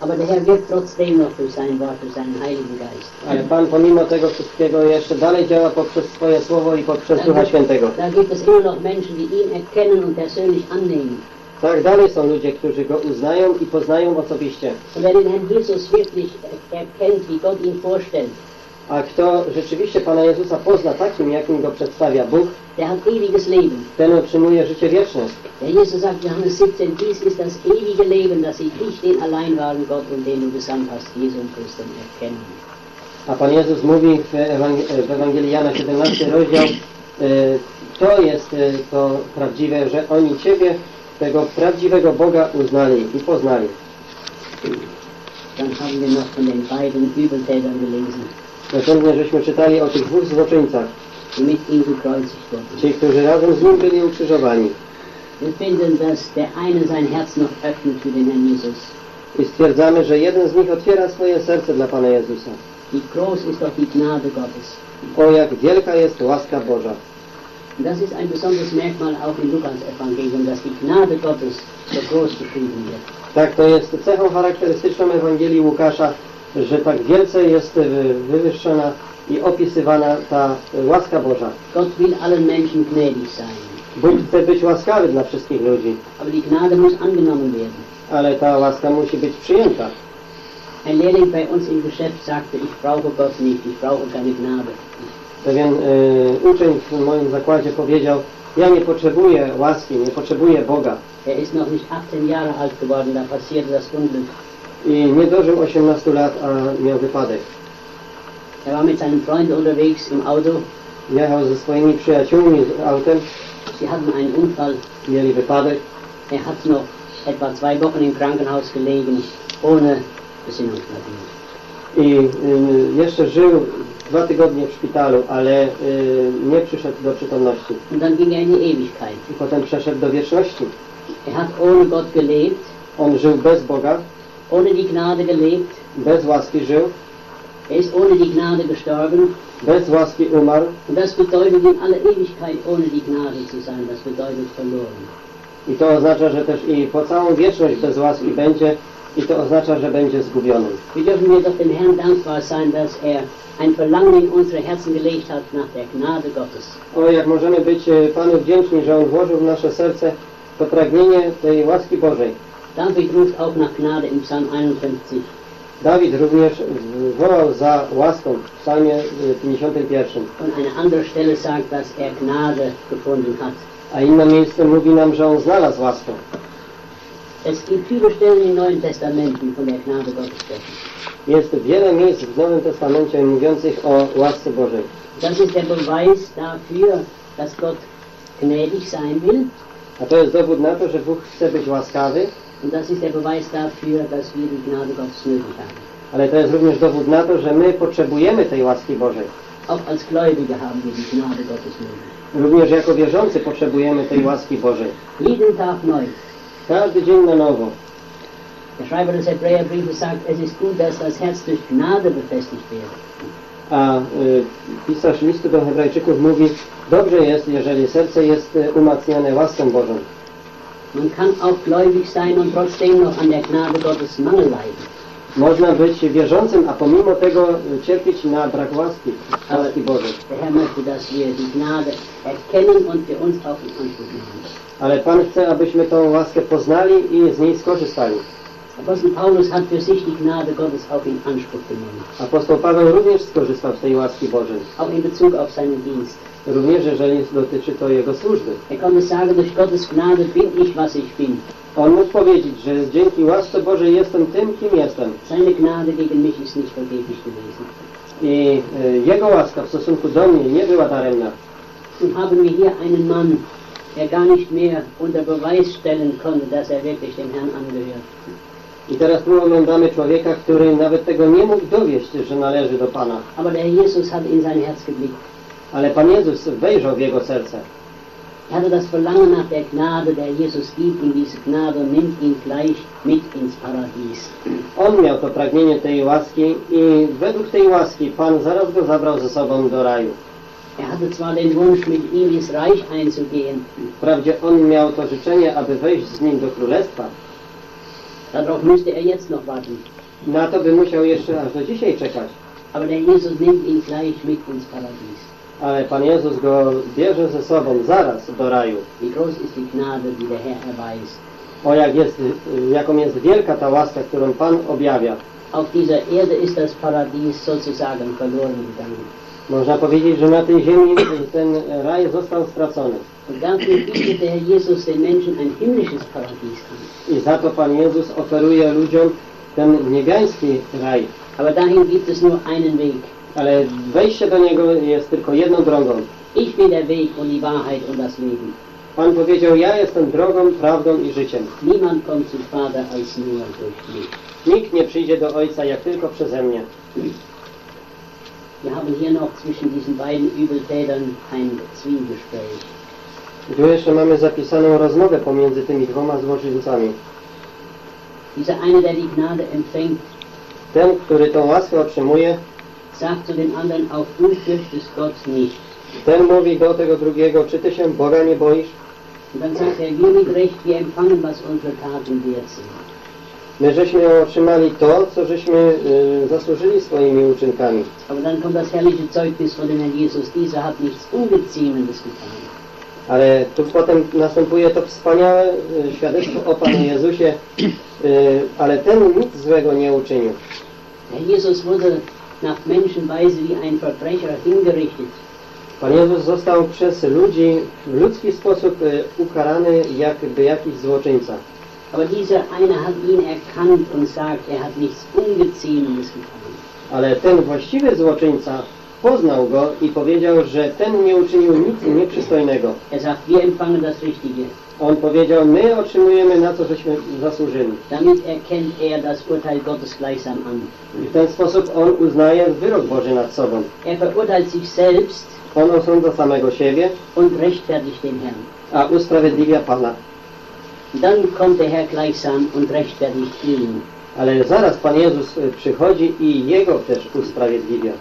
aber wirkt trotzdem noch durch sein Wort, durch seinen Heiligen Geist. Ale Pan pomimo tego wszystkiego jeszcze dalej działa poprzez swoje słowo i poprzez Ducha Świętego. Da gibt es immer noch Menschen, die ihn erkennen und persönlich annehmen. Tak dalej są ludzie, którzy Go uznają i poznają osobiście. Den Herrn Jesus wirklich erkennt, wie Gott ihn vorstellt, A kto rzeczywiście Pana Jezusa pozna takim, jakim Go przedstawia Bóg, der hat ewiges Leben. ten otrzymuje życie wieczne. Der Jesus sagt, Johannes 17, dies ist das ewige Leben, dass sie dich, den allein wahren Gott und den du gesandt hast, Jesum Christum, erkennen. A Pan Jezus mówi w, Ewang- w Ewangelii Jana 17 rozdział, y, to jest y, to prawdziwe, że oni Ciebie, tego prawdziwego Boga uznali i poznali. Dann haben wir noch von den beiden Übeltätern gelesen, Następnie żeśmy czytali o tych dwóch złoczyńcach, ci, którzy razem z Nim byli ukrzyżowani. Wir finden, dass der eine sein Herz noch öffnet für den Herrn Jesus. I stwierdzamy, że jeden z nich otwiera swoje serce dla Pana Jezusa. Wie groß ist doch die Gnade Gottes. O, jak wielka jest łaska Boża. Und das ist ein besonderes Merkmal auch im Lukas-Evangelium, dass die Gnade Gottes so groß beschrieben wird. Tak, to jest cechą charakterystyczną Ewangelii Łukasza, że tak wielce jest y, wywyższona i opisywana ta y, łaska Boża. Gott will allen Menschen gnädig sein. Bóg chce być łaskawy dla wszystkich ludzi, Aber die Gnade muss angenommen werden. ale ta łaska musi być przyjęta. Ein Lehrling bei uns im Geschäft sagte, ich brauche Gott nicht, ich brauche keine Gnade. Pewien e, uczeń w moim zakładzie powiedział, ja nie potrzebuję łaski, nie potrzebuję Boga. Er ist noch nicht 18 Jahre alt geworden, da passierte das Unglück. I nie dożył 18 lat, a miał wypadek. Er war mit seinen Freunden unterwegs im Auto. Jechał ze swoimi przyjaciółmi z autem, Sie hatten einen Unfall. mieli wypadek Er hat noch etwa zwei Wochen im Krankenhaus gelegen, ohne Besinnungsvermögen. i y, jeszcze żył dwa tygodnie w szpitalu, ale y, nie przyszedł do przytomności. Und dann ging er in die Ewigkeit. I potem przeszedł do wieczności. Er hat ohne Gott gelebt, On żył bez Boga, ohne die Gnade gelebt. bez łaski żył, Er ist ohne die Gnade gestorben. bez łaski umarł Und das bedeutet in aller Ewigkeit ohne die Gnade zu sein. Das bedeutet verloren. i to oznacza, że też i po całą wieczność bez łaski będzie i to oznacza, że będzie zgubionym. Wir dürfen mir doch dem Herrn dankbar sein, dass er ein Verlangen in unsere Herzen gelegt hat nach der Gnade Gottes. O, jak możemy być e, Panu wdzięczni, że On włożył w nasze serce to pragnienie tej łaski Bożej. David ruft auch nach Gnade im Psalm 51. Dawid również wołał za łaską w psalmie e, 51. Und eine andere Stelle sagt, dass er Gnade gefunden hat. A inne miejsce mówi nam, że On znalazł łaskę. Es gibt viele Stellen im Neuen Testament, die von der Gnade Gottes sprechen. Jest wiele miejsc w Nowym Testamencie mówiących o łasce Bożej. Das ist der Beweis dafür, dass Gott gnädig sein will. A to jest dowód na to, że Bóg chce być łaskawy, Und das ist der Beweis dafür, dass wir die Gnade Gottes nötig haben. ale to jest również dowód na to, że my potrzebujemy tej łaski Bożej. Auch als Gläubige haben wir die Gnade Gottes nötig. Również jako wierzący potrzebujemy tej łaski Bożej. Jeden Tag neu. Każdy dzień na nowo. Der Schreiber des Hebräerbriefes sagt, es ist gut, dass das Herz durch Gnade befestigt wird. A y, pisarz listu do Hebrajczyków mówi, dobrze jest, jeżeli serce jest y, umacniane łaską Bożą. Man kann auch gläubig sein und trotzdem noch an der Gnade Gottes Mangel leiden. Można być wierzącym, a pomimo tego y, cierpieć na brak łaski, łaski Bożej. Der Herr möchte, dass wir die Gnade erkennen und für uns auch in Anspruch nehmen. Ale Pan chce, abyśmy tą łaskę poznali i z niej skorzystali. Apostel Paulus hat für sich die Gnade Gottes auch in Anspruch genommen, Apostoł Paweł również skorzystał z tej łaski Bożej. auch in Bezug auf seinen Dienst. Również jeżeli dotyczy to jego służby. Er konnte sagen, durch Gottes Gnade bin ich, was ich bin. On mógł powiedzieć, że dzięki łasce Bożej jestem tym, kim jestem. Seine Gnade gegen mich ist nicht vergeblich gewesen. I y, jego łaska w stosunku do mnie nie była daremna. Nun haben wir hier einen Mann, der gar nicht mehr unter Beweis stellen konnte, dass er wirklich dem Herrn angehört. I teraz tu oglądamy człowieka, który nawet tego nie mógł dowieść, że należy do Pana. Aber der Jesus hat in sein Herz geblickt. Ale Pan Jezus wejrzał w jego serce. Er hatte das Verlangen nach der Gnade, der Jesus gibt ihm diese Gnade und nimmt ihn gleich mit ins Paradies. On miał to pragnienie tej łaski i według tej łaski Pan zaraz go zabrał ze sobą do raju. Er hatte zwar den Wunsch, mit ihm ins Reich einzugehen, Wprawdzie on miał to życzenie, aby wejść z nim do królestwa. Darauf müsste er jetzt noch warten. Na to by musiał jeszcze aż do dzisiaj czekać. Aber der Jesus nimmt ihn gleich mit ins Paradies. Ale Pan Jezus go bierze ze sobą zaraz do raju. Wie groß ist die Gnade, die der Herr erweist. O jak jest, jaką jest wielka ta łaska, którą Pan objawia. Auf dieser Erde ist das Paradies sozusagen verloren gegangen. Można powiedzieć, że na tej ziemi ten raj został stracony. Und dafür bietet der Herr Jesus den Menschen ein himmlisches Paradies an. I za to Pan Jezus oferuje ludziom ten niebiański raj. Aber dahin gibt es nur einen Weg. Ale wejście do niego jest tylko jedną drogą. Ich bin der Weg und die Wahrheit und das Leben. Pan powiedział, ja jestem drogą, prawdą i życiem. Niemand kommt zum Vater als nur durch mich. Nikt nie przyjdzie do Ojca jak tylko przeze mnie. Wir haben hier noch zwischen diesen beiden Übeltätern ein Zwiegespräch. Tu jeszcze mamy zapisaną rozmowę pomiędzy tymi dwoma złoczyńcami. Dieser eine, der die Gnade empfängt, Ten, który tą łaskę otrzymuje, sagt zu dem anderen, auch du fürchtest Gott nicht. ten mówi do tego drugiego, czy ty się Boga nie boisz? Und dann sagt er, wir mit Recht, wir empfangen, was unsere Taten wert sind. My żeśmy otrzymali to, co żeśmy y, zasłużyli swoimi uczynkami. Aber dann kommt das herrliche Zeugnis von dem Herrn Jesus, dieser hat nichts Ungeziemendes getan. Ale tu potem następuje to wspaniałe y, świadectwo o Panu Jezusie, y, ale ten nic złego nie uczynił. Jesus wurde nach Menschenweise wie ein Verbrecher hingerichtet. Pan Jezus został przez ludzi w ludzki sposób e, ukarany jakby jakiś złoczyńca. Aber dieser eine hat ihn erkannt und sagt, er hat nichts Ungeziemendes getan. Ale ten właściwy złoczyńca poznał go i powiedział, że ten nie uczynił nic nieprzystojnego. Er sagt, wir empfangen das Richtige. On powiedział, my otrzymujemy na co żeśmy zasłużyli. Damit erkennt er das Urteil Gottes gleichsam an. I w ten sposób on uznaje wyrok Boży nad sobą. Er verurteilt sich selbst On osądza samego siebie, und rechtfertigt den Herrn. a usprawiedliwia Pana. Dann kommt der Herr gleichsam und rechtfertigt ihn. Ale zaraz Pan Jezus y, przychodzi i Jego też usprawiedliwia.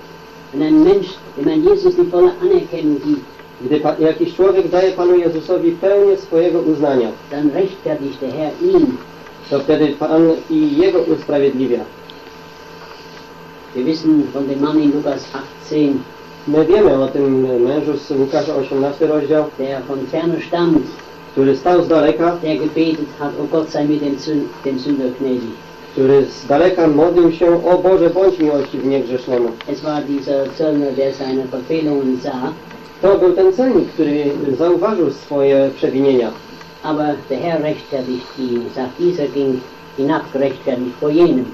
Wenn ein Mensch, dem ein Jesus die volle Anerkennung gibt, Gdy pa, jakiś człowiek daje Panu Jezusowi pełnię swojego uznania, dann rechtfertigt der Herr ihn. to wtedy Pan i Jego usprawiedliwia. Wir wissen von dem Mann in Lukas 18, My wiemy o tym mężu z Łukasza 18 rozdział, der von ferne stammt, który stał z daleka, der gebetet hat, o Gott sei mir dem Sünder gnädig. Który z daleka modlił się, o Boże, bądź Verfehlungen sah, To był ten celnik, który zauważył swoje przewinienia. aber der Herr rechtfertigt ihn. Sagt, dieser ging hinab gerechtfertigt vor jenem.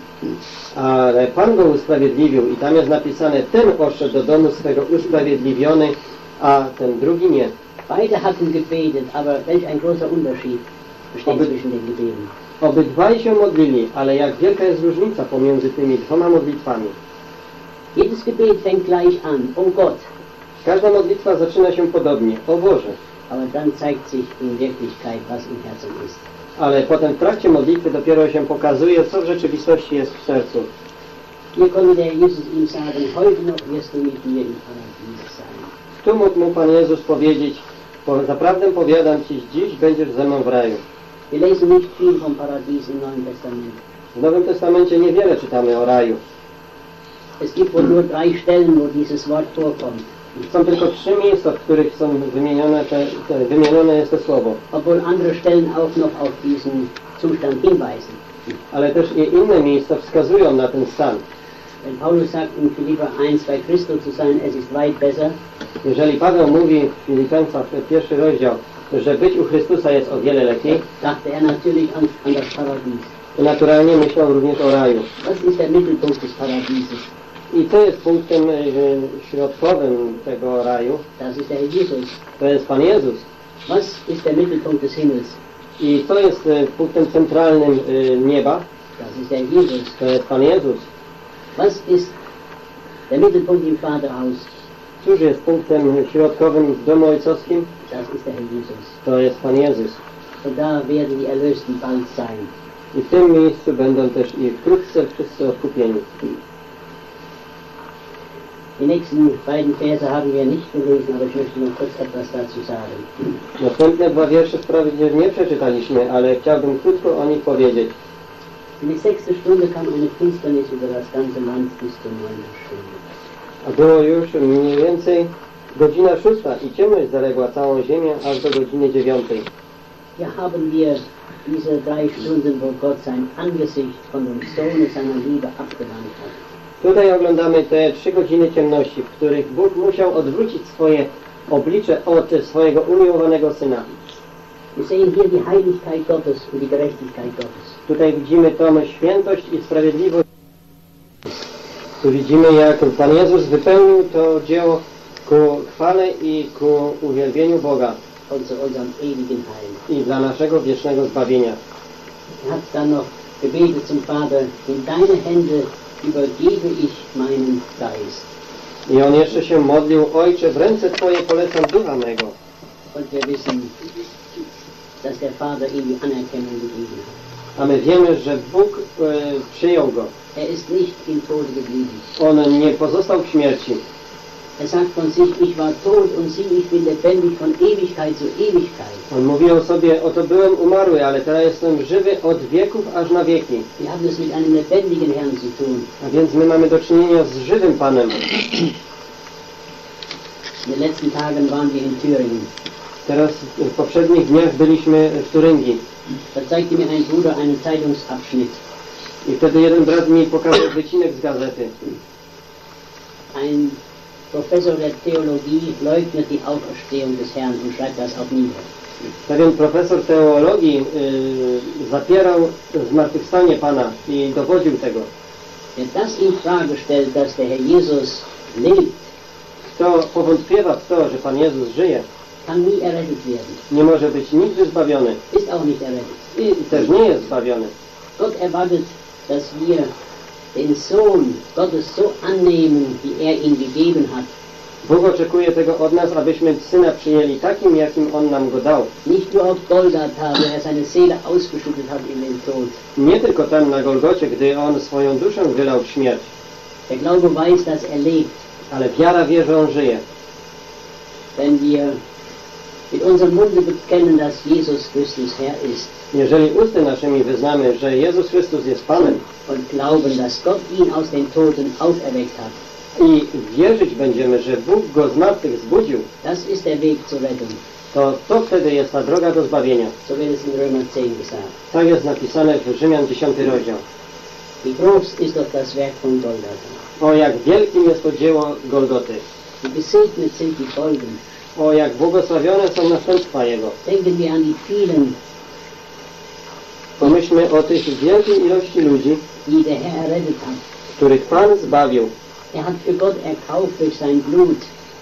Ale Pan go usprawiedliwił i tam jest napisane, ten poszedł do domu swego usprawiedliwiony, a ten drugi nie. Beide hatten gebetet, aber welch ein großer Unterschied besteht zwischen den Gebeten. Obydwaj się modlili, ale jak wielka jest różnica pomiędzy tymi dwoma modlitwami. Jedes Gebet fängt gleich an, o Gott, Każda modlitwa zaczyna się podobnie, o Boże. aber dann zeigt sich in Wirklichkeit, was im Herzen ist. Ale potem w trakcie modlitwy dopiero się pokazuje, co w rzeczywistości jest w sercu. Hier konnte der Jesus ihm sagen, heute noch wirst du mit mir im Paradies sein. Tu mógł mu Pan Jezus powiedzieć, "Po- zaprawdę powiadam Ci, dziś będziesz ze mną w raju. Wir lesen nicht viel vom Paradies im Neuen Testament. W Nowym Testamencie niewiele czytamy o raju. Es gibt wohl nur drei Stellen, wo dieses Wort vorkommt. Są tylko trzy miejsca, w których są wymienione, te, te, wymienione jest to słowo. obwohl andere Stellen auch noch auf diesen Zustand hinweisen. Ale też i inne miejsca wskazują na ten stan. Wenn Paulus sagt in Philipper 1, bei Christus zu sein, es ist weit besser, Jeżeli Paweł mówi w Filipeńcach, w pierwszy rozdział, że być u Chrystusa jest o wiele lepiej, dachte er natürlich an, an das Paradies. to naturalnie myślał również o raju. Was ist der Mittelpunkt des Paradieses? I co jest punktem e, środkowym tego raju? Das ist der Herr Jesus. To jest Pan Jezus. Was ist der Mittelpunkt des Himmels? I co jest e, punktem centralnym e, nieba? Das ist der Herr Jesus. To jest Pan Jezus. Was ist der Mittelpunkt im Vaterhaus? Cóż jest punktem środkowym w domu ojcowskim? To jest Pan Jezus. I w tym miejscu będą też i wkrótce wszyscy odkupieni. Die nächsten beiden Verse haben wir nicht gelesen, aber ich möchte noch kurz etwas dazu sagen. Następne dwa wiersze wprawdzie nie przeczytaliśmy, ale chciałbym krótko o nich powiedzieć. Die sechste Stunde kam eine Finsternis über das ganze Land bis zur neunten Stunde. A było już mniej więcej godzina szósta i ciemność zaległa całą ziemię aż do godziny dziewiątej. Hier haben wir diese drei Stunden, wo Gott sein Angesicht von dem Sohne seiner Liebe abgewandt hat. Tutaj oglądamy te trzy godziny ciemności, w których Bóg musiał odwrócić swoje oblicze od swojego umiłowanego Syna. Wir sehen hier die Heiligkeit Gottes und die Gerechtigkeit Gottes. Tutaj widzimy tą świętość i sprawiedliwość. Tu widzimy, jak Pan Jezus wypełnił to dzieło ku chwale i ku uwielbieniu Boga i dla naszego wiecznego zbawienia. I on jeszcze się modlił, Ojcze, w ręce Twoje polecam ducha mego. A my wiemy, że Bóg e, przyjął go. Er ist nicht im Tode geblieben. On nie pozostał w śmierci. Er sagt von sich, ich war tot und sieh, ich bin lebendig von Ewigkeit zu Ewigkeit. On mówi o sobie, oto byłem umarły, ale teraz jestem żywy od wieków aż na wieki. Wir haben es mit einem lebendigen Herrn zu tun. A więc my mamy do czynienia z żywym Panem. In den letzten Tagen waren wir in Thüringen. Teraz w poprzednich dniach byliśmy w Turyngii. Zeigte mir ein Bruder einen Zeitungsabschnitt. I wtedy jeden brat mi pokazał wycinek z gazety. Ein Professor der Theologie leugnet die Auferstehung des Herrn und schreibt das auch nieder. Pewien profesor teologii y, zapierał zmartwychwstanie Pana i dowodził tego. Wer das in Frage stellt, dass der Herr Jesus lebt, Kto powątpiewa w to, że Pan Jezus żyje, kann nie errettet werden. nie może być nigdy zbawiony Ist auch nicht errettet. i też nie jest zbawiony. Gott erwartet, dass wir den Sohn Gottes so annehmen, wie er ihn gegeben hat. Bóg oczekuje tego od nas, abyśmy Syna przyjęli takim, jakim On nam go dał. Er. Nie tylko tam na Golgocie, gdy On swoją duszę wylał w śmierć, er ale wiara wie, że On żyje. Wenn wir Jeżeli usty naszymi wyznamy, że Jezus Chrystus jest Panem und glauben, dass Gott ihn aus den Toten auferweckt hat, i wierzyć będziemy, że Bóg go z martwych zbudził, das ist der Weg zur Rettung. to to wtedy jest ta droga do zbawienia. So wird es in Römer 10 gesagt. Tak jest napisane w Rzymian 10 rozdział. Wie groß ist doch das Werk von Golgatha. O jak wielkim jest to dzieło Golgoty. Wie gesegnet sind die Folgen. O jak błogosławione są następstwa Jego. Denken wir an die vielen, Pomyślmy o tych wielkiej ilości ludzi, die der Herr errettet hat. których Pan zbawił. Er hat für Gott erkauft durch sein Blut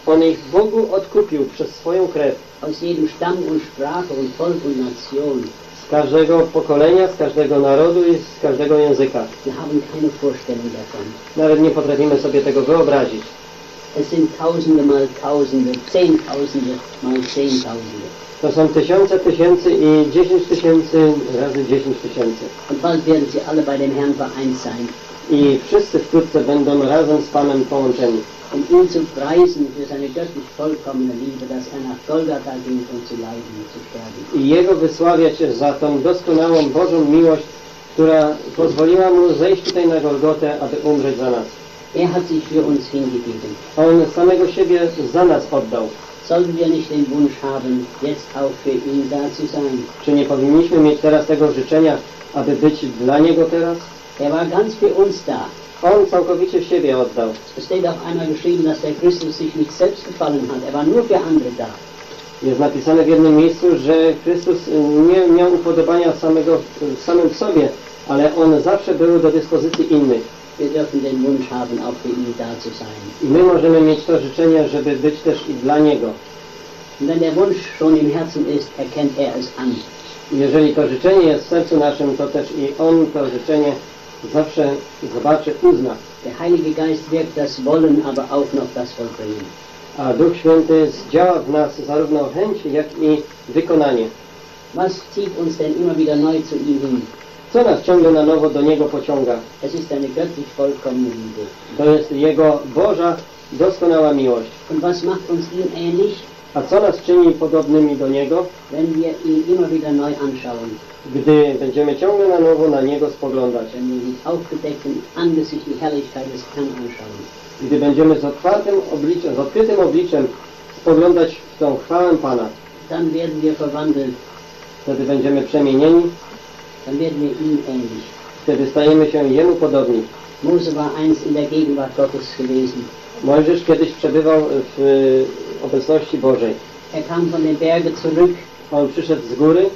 On ich Bogu odkupił przez swoją krew. aus jedem Stamm und Sprache und Volk und Nation. Z każdego pokolenia, z każdego narodu i z każdego języka. Wir haben keine Vorstellung davon. Nawet nie potrafimy sobie tego wyobrazić. Es sind Tausende mal Tausende, Zehntausende mal Zehntausende. To są tysiące tysięcy i dziesięć tysięcy razy dziesięć tysięcy. Und bald werden sie alle bei dem Herrn vereint sein, I wszyscy wkrótce będą razem z Panem połączeni. um ihn zu preisen für seine göttlich vollkommene Liebe, dass er nach Golgatha ging, um zu leiden und zu sterben. I Jego wysławiać za tą doskonałą Bożą miłość, która pozwoliła Mu zejść tutaj na Golgotę, aby umrzeć za nas. Er hat sich für uns hingegeben. On samego siebie za nas oddał. Sollten wir nicht den Wunsch haben, jetzt auch für ihn da zu sein? Czy nie powinniśmy mieć teraz tego życzenia, aby być dla Niego teraz? Er war ganz für uns da. On całkowicie siebie oddał. Es steht auch einmal geschrieben, dass der Christus sich nicht selbst gefallen hat. Er war nur für andere da. Jest napisane w jednym miejscu, że Chrystus nie miał upodobania samego, samym w sobie, ale On zawsze był do dyspozycji innych. Wir dürfen den Wunsch haben, auch für ihn da zu sein. I my możemy mieć to życzenie, żeby być też i dla Niego. Und wenn der Wunsch schon im Herzen ist, erkennt er es an. Jeżeli to życzenie jest w sercu naszym, to też i On to życzenie zawsze zobaczy, uzna. Der Heilige Geist wirkt das Wollen, aber auch noch das Vollbringen. A Duch Święty zdziała w nas zarówno chęć, jak i wykonanie. Was zieht uns denn immer wieder neu zu ihm hin? Co nas ciągle na nowo do Niego pociąga? Liebe. To jest Jego Boża, doskonała miłość. A co nas czyni podobnymi do Niego? Gdy będziemy ciągle na nowo na Niego spoglądać. Gdy będziemy z otwartym obliczem, z odkrytym obliczem spoglądać w tą chwałę Pana. Wtedy będziemy przemienieni, werden wir ihm ähnlich. wtedy stajemy się Jemu podobni. Mose war einst in der Gegenwart Gottes gewesen. Mojżesz kiedyś przebywał w y, obecności Bożej. Er kam von den Bergen zurück, On przyszedł z góry,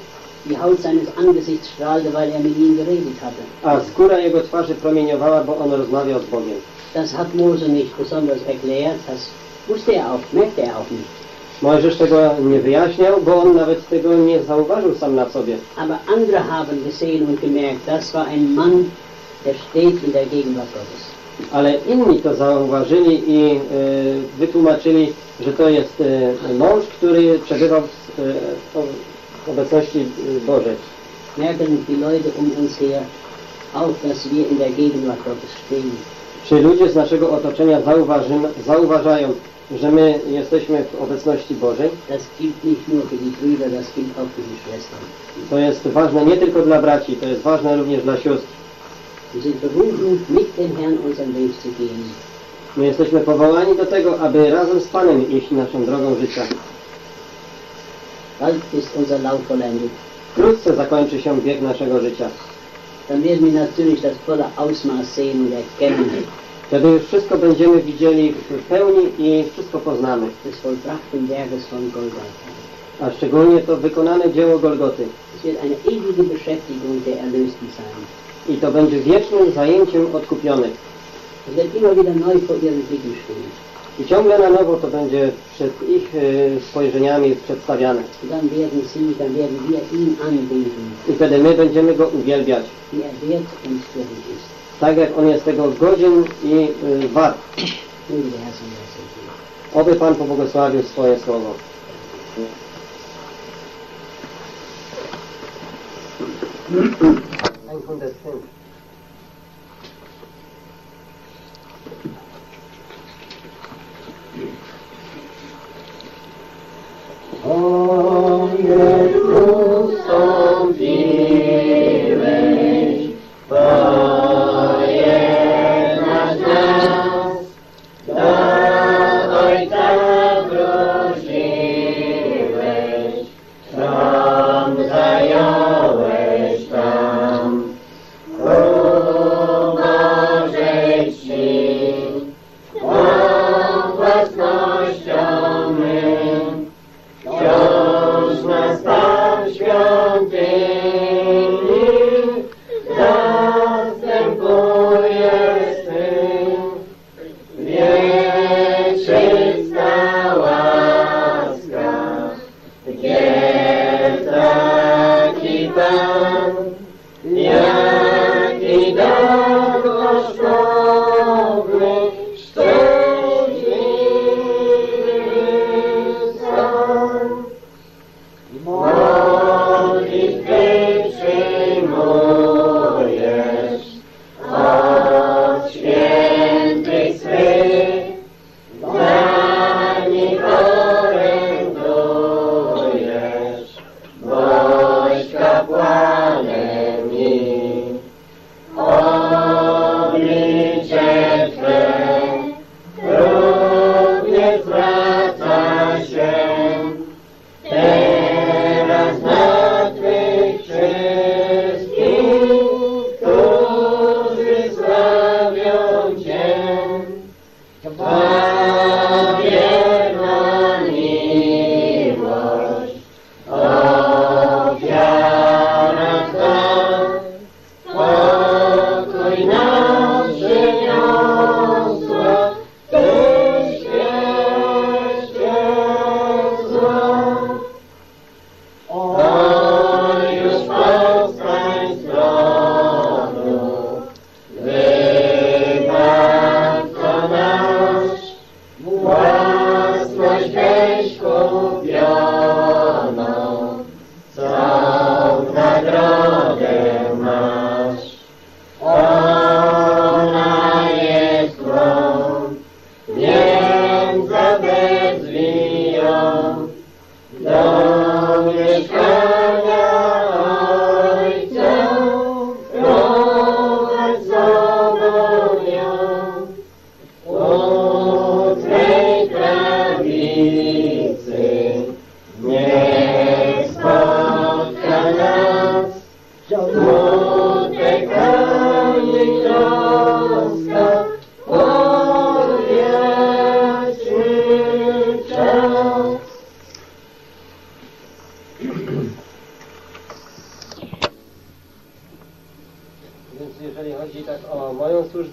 die Haut seines Angesichts strahlte, weil er mit ihm geredet hatte. a skóra jego twarzy promieniowała, bo on rozmawiał z Bogiem. Das hat Mose nicht besonders erklärt, das wusste er auch, merkte er auch nicht. Mojżesz tego nie wyjaśniał, bo on nawet tego nie zauważył sam na sobie. Aber andere haben gesehen und gemerkt, das war ein Mann, der steht in der Gegenwart Gottes. Ale inni to zauważyli i y, wytłumaczyli, że to jest y, mąż, który przebywał w, y, w obecności Bożej. Merken die Leute um uns her auch, dass wir in der Gegenwart Gottes stehen. Czy ludzie z naszego otoczenia zauważy, zauważają, że my jesteśmy w obecności Bożej? To jest ważne nie tylko dla braci, to jest ważne również dla sióstr. My jesteśmy powołani do tego, aby razem z Panem iść naszą drogą życia. Wkrótce zakończy się bieg naszego życia. Dann werden wir natürlich das volle Ausmaß sehen und erkennen, Wtedy już wszystko będziemy widzieli w pełni i wszystko poznamy. A szczególnie to wykonane dzieło Golgoty. I to będzie wiecznym zajęciem odkupionych. I ciągle na nowo to będzie przed ich e, spojrzeniami przedstawiane. I wtedy my będziemy Go uwielbiać. Tak jak On jest tego godzien i y, wart. Oby Pan pobłogosławił swoje słowo. Einhundertfünf. Więc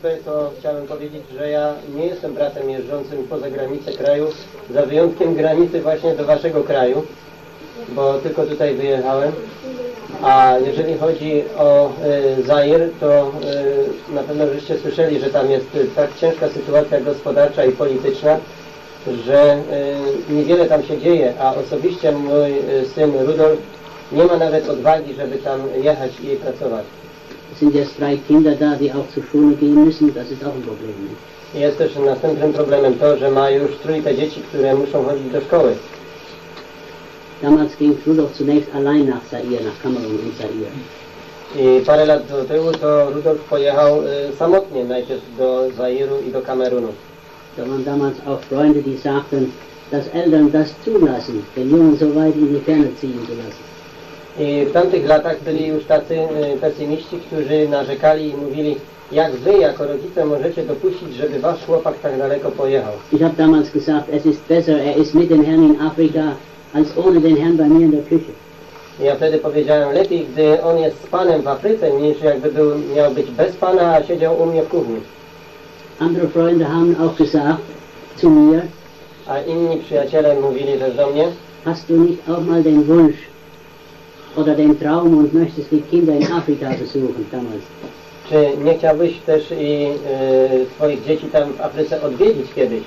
służbę, to chciałem powiedzieć, że ja nie jestem bratem jeżdżącym poza granice kraju, za wyjątkiem granicy właśnie do waszego kraju, bo tylko tutaj wyjechałem. A jeżeli chodzi o y, Zair, to y, na pewno żeście słyszeli, że tam jest y, tak ciężka sytuacja gospodarcza i polityczna, że y, niewiele tam się dzieje, a osobiście mój y, syn Rudolf nie ma nawet odwagi, żeby tam jechać i pracować. Es sind jetzt drei Kinder da, die auch zur Schule gehen müssen. Das ist auch ein Problem. nicht? Jest też następnym problemem to, że ma już trójkę dzieci, które muszą chodzić do szkoły. Damals ging Rudolf zunächst allein nach Zaire, nach Kamerun und Zaire. I parę lat do tyłu to Rudolf pojechał y, samotnie najpierw do Zairu i do Kamerunu. Da waren damals auch Freunde, die sagten, dass Eltern das zulassen, den Jungen so weit in die Ferne ziehen zu lassen. I w tamtych latach byli już tacy pesymiści, którzy narzekali i mówili, jak wy jako rodzice możecie dopuścić, żeby wasz chłopak tak daleko pojechał. Ich habe damals gesagt, es ist besser, er ist mit dem Herrn in Afrika, als ohne den Herrn bei mir in der Küche. Ja wtedy powiedziałem, lepiej gdy on jest z Panem w Afryce, niż jakby był, miał być bez Pana, a siedział u mnie w kuchni. Andere Freunde haben auch gesagt zu mir, A inni przyjaciele mówili też do mnie, hast du nicht auch mal den Wunsch oder den Traum und möchtest die Kinder in Afrika besuchen damals? czy nie chciałbyś też i e, twoich dzieci tam w Afryce odwiedzić kiedyś?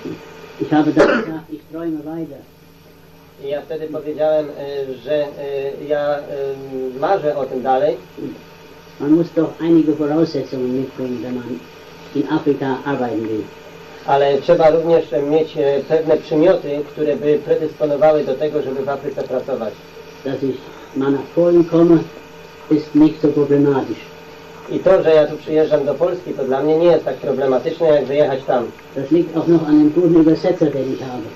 Ich habe dann gesagt, ich träume weiter. I ja wtedy powiedziałem, e, że e, ja e, marzę o tym dalej, Man muss doch einige Voraussetzungen mitbringen, wenn man in Afrika arbeiten will. ale trzeba również mieć e, pewne przymioty, które by predysponowały do tego, żeby w Afryce pracować. Dass ich mal nach Polen komme, ist nicht so problematisch. I to, że ja tu przyjeżdżam do Polski, to dla mnie nie jest tak problematyczne, jak wyjechać tam. Das liegt auch noch an dem guten Übersetzer, den ich habe.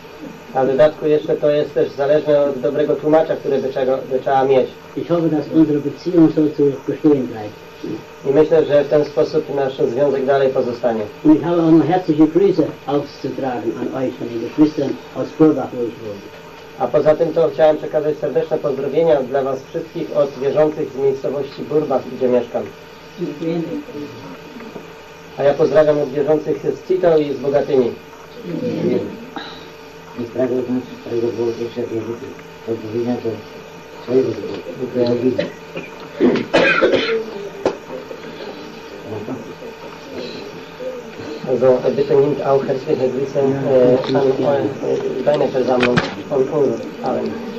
A w dodatku jeszcze to jest też zależne od dobrego tłumacza, który by, czego, by trzeba mieć. Ich hoffe, dass unsere Beziehung so zu bestehen bleibt. I myślę, że w ten sposób nasz związek dalej pozostanie. Ich habe auch noch herzliche Grüße auszutragen an euch von den Geschwistern aus Burbach, wo ich wohne. A poza tym to chciałem przekazać serdeczne pozdrowienia dla Was wszystkich od wierzących z miejscowości Burbach, gdzie mieszkam. A ja pozdrawiam od wierzących z Cito i z Bogatyni. I pragnę wam swojego Bożego języka odnowienia do swojego Ukrainy. Also äh, bitte nimmt auch herzliche Grüße äh, an äh, deine Versammlung von uns allen.